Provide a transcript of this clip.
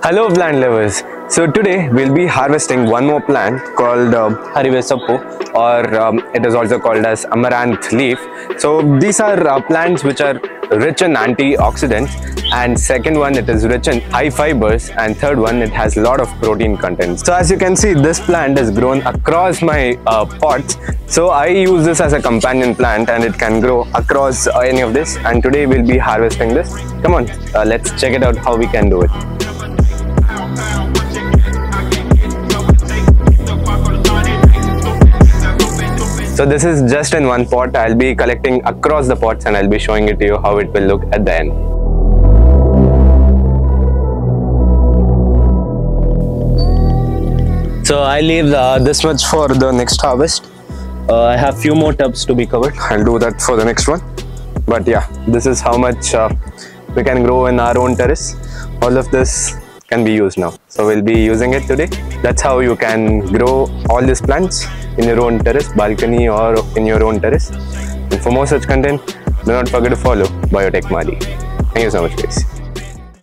Hello plant lovers. So today we'll be harvesting one more plant called uh, Harive Soppu or um, it is also called as amaranth leaf. So these are uh, plants which are rich in antioxidants and second one it is rich in high fibers and third one it has a lot of protein content. So as you can see this plant is grown across my uh, pots. So I use this as a companion plant and it can grow across uh, any of this and today we'll be harvesting this. Come on uh, let's check it out how we can do it. So this is just in one pot. I'll be collecting across the pots and I'll be showing it to you how it will look at the end. So I leave uh, this much for the next harvest. Uh, I have few more tubs to be covered. I'll do that for the next one. But yeah, this is how much uh, we can grow in our own terrace. All of this can be used now. So we'll be using it today. That's how you can grow all these plants in your own terrace, balcony or in your own terrace. And for more such content, do not forget to follow Biotechmaali. Thank you so much guys.